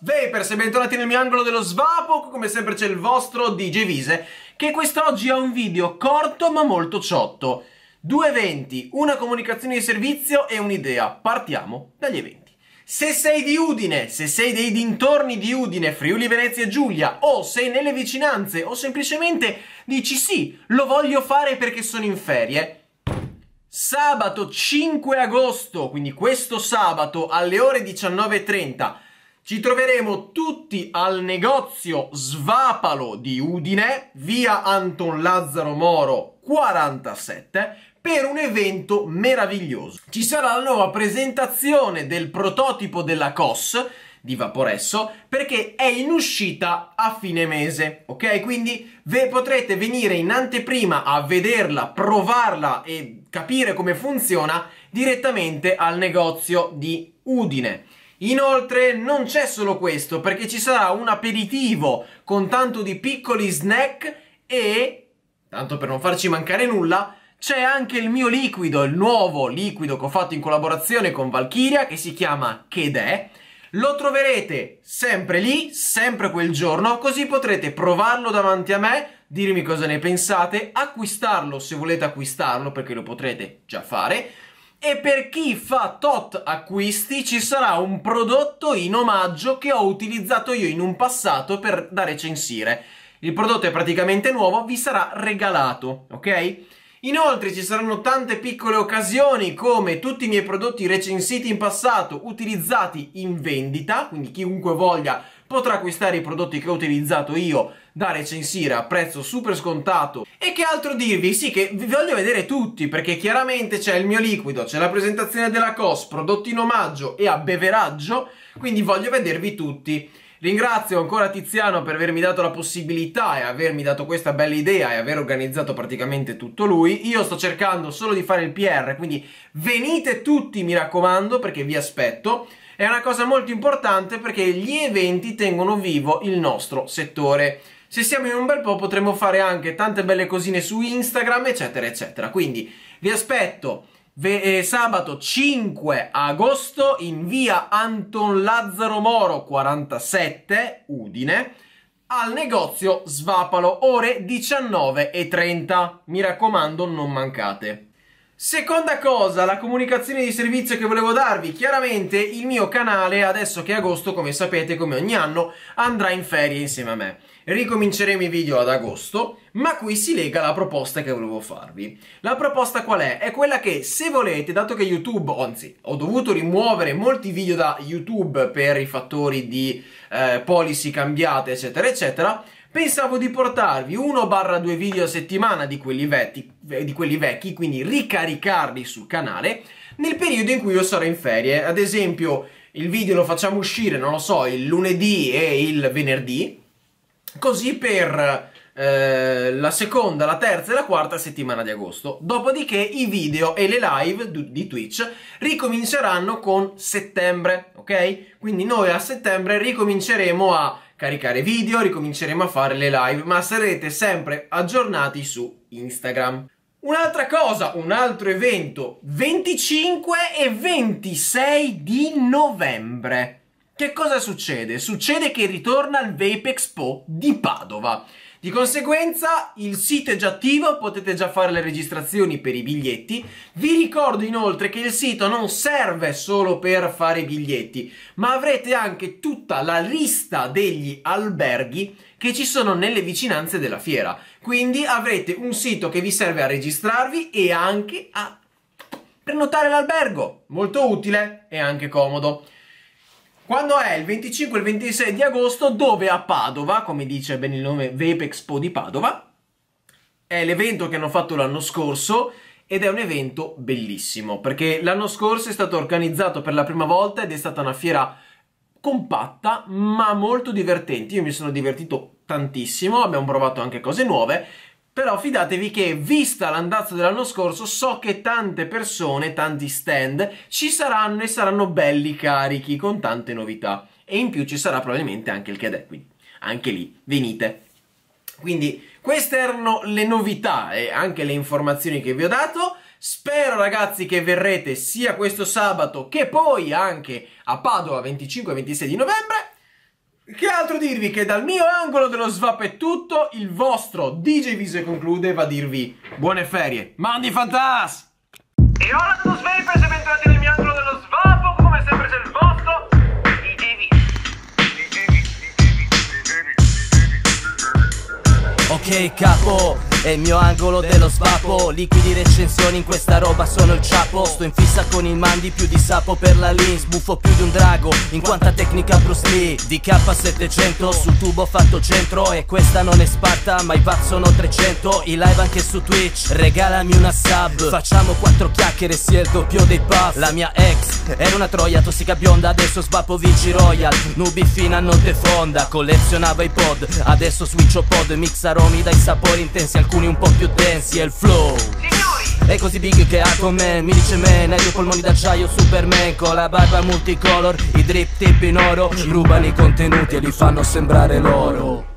Vapers e bentornati nel mio angolo dello svapo, come sempre c'è il vostro DJ Vise, che quest'oggi ha un video corto ma molto ciotto. Due eventi, una comunicazione di servizio e un'idea. Partiamo dagli eventi. Se sei di Udine, se sei dei dintorni di Udine, Friuli Venezia e Giulia, o sei nelle vicinanze, o semplicemente dici sì, lo voglio fare perché sono in ferie, sabato 5 agosto, quindi questo sabato alle ore 19.30, ci troveremo tutti al negozio Svapalo di Udine, via Anton Lazzaro Moro 47, per un evento meraviglioso. Ci sarà la nuova presentazione del prototipo della COS di Vaporesso perché è in uscita a fine mese, ok? Quindi ve potrete venire in anteprima a vederla, provarla e capire come funziona direttamente al negozio di Udine. Inoltre non c'è solo questo perché ci sarà un aperitivo con tanto di piccoli snack e, tanto per non farci mancare nulla, c'è anche il mio liquido, il nuovo liquido che ho fatto in collaborazione con Valkyria che si chiama Kedè. Lo troverete sempre lì, sempre quel giorno, così potrete provarlo davanti a me, dirmi cosa ne pensate, acquistarlo se volete acquistarlo perché lo potrete già fare. E per chi fa tot acquisti ci sarà un prodotto in omaggio che ho utilizzato io in un passato per da recensire. Il prodotto è praticamente nuovo, vi sarà regalato, ok? Inoltre ci saranno tante piccole occasioni come tutti i miei prodotti recensiti in passato utilizzati in vendita, quindi chiunque voglia potrà acquistare i prodotti che ho utilizzato io da recensire a prezzo super scontato. E che altro dirvi? Sì, che vi voglio vedere tutti, perché chiaramente c'è il mio liquido, c'è la presentazione della COS, prodotti in omaggio e a beveraggio, quindi voglio vedervi tutti. Ringrazio ancora Tiziano per avermi dato la possibilità e avermi dato questa bella idea e aver organizzato praticamente tutto lui. Io sto cercando solo di fare il PR, quindi venite tutti, mi raccomando, perché vi aspetto. È una cosa molto importante perché gli eventi tengono vivo il nostro settore. Se siamo in un bel po' potremo fare anche tante belle cosine su Instagram, eccetera, eccetera. Quindi vi aspetto eh, sabato 5 agosto in via Anton Lazzaro Moro 47 Udine al negozio Svapalo ore 19.30 mi raccomando non mancate Seconda cosa, la comunicazione di servizio che volevo darvi. Chiaramente il mio canale, adesso che è agosto, come sapete, come ogni anno, andrà in ferie insieme a me. Ricominceremo i video ad agosto, ma qui si lega la proposta che volevo farvi. La proposta qual è? È quella che se volete, dato che YouTube, anzi, ho dovuto rimuovere molti video da YouTube per i fattori di eh, policy cambiate, eccetera, eccetera, pensavo di portarvi 1-2 video a settimana di quelli, vecchi, di quelli vecchi, quindi ricaricarli sul canale nel periodo in cui io sarò in ferie. Ad esempio, il video lo facciamo uscire, non lo so, il lunedì e il venerdì, così per eh, la seconda, la terza e la quarta settimana di agosto. Dopodiché i video e le live di Twitch ricominceranno con settembre, ok? Quindi noi a settembre ricominceremo a caricare video, ricominceremo a fare le live, ma sarete sempre aggiornati su Instagram. Un'altra cosa, un altro evento, 25 e 26 di novembre. Che cosa succede? Succede che ritorna il Vape Expo di Padova. Di conseguenza il sito è già attivo, potete già fare le registrazioni per i biglietti. Vi ricordo inoltre che il sito non serve solo per fare i biglietti, ma avrete anche tutta la lista degli alberghi che ci sono nelle vicinanze della fiera. Quindi avrete un sito che vi serve a registrarvi e anche a prenotare l'albergo. Molto utile e anche comodo. Quando è il 25 e il 26 di agosto, dove a Padova, come dice bene il nome Vape Expo di Padova, è l'evento che hanno fatto l'anno scorso ed è un evento bellissimo perché l'anno scorso è stato organizzato per la prima volta ed è stata una fiera compatta ma molto divertente. Io mi sono divertito tantissimo, abbiamo provato anche cose nuove però fidatevi che, vista l'andazzo dell'anno scorso, so che tante persone, tanti stand, ci saranno e saranno belli carichi con tante novità. E in più ci sarà probabilmente anche il Cadè, quindi anche lì venite. Quindi queste erano le novità e anche le informazioni che vi ho dato. Spero ragazzi che verrete sia questo sabato che poi anche a Padova 25 e 26 di novembre. Che altro dirvi? Che dal mio angolo dello svap è tutto, il vostro DJ Vise conclude va a dirvi buone ferie. Mandi fantas! E ora dallo Svape se bentornati nel mio angolo dello svap, come sempre c'è il vostro DJ Vise. Ok capo è il mio angolo dello svapo. Liquidi recensioni in questa roba sono il ciapo. Sto in fissa con il mandi più di sapo per la lins Buffo più di un drago in quanta tecnica Bruce Lee? DK700 sul tubo fatto centro. E questa non è Sparta ma i pazzi sono 300 I live anche su Twitch Regalami una sub. Facciamo quattro chiacchiere sia il doppio dei puff La mia ex era una troia tossica bionda Adesso svapo vinci royal. Nubi fino a notte fonda Collezionava i pod. Adesso switcho pod Mix aromi dai sapori intensi alcuni alcuni un po' più densi e il flow! È così big che ha con me, mi dice man Hai due polmoni d'acciaio Superman Con la barba multicolor, i drip tip in oro Rubano i contenuti e li fanno sembrare loro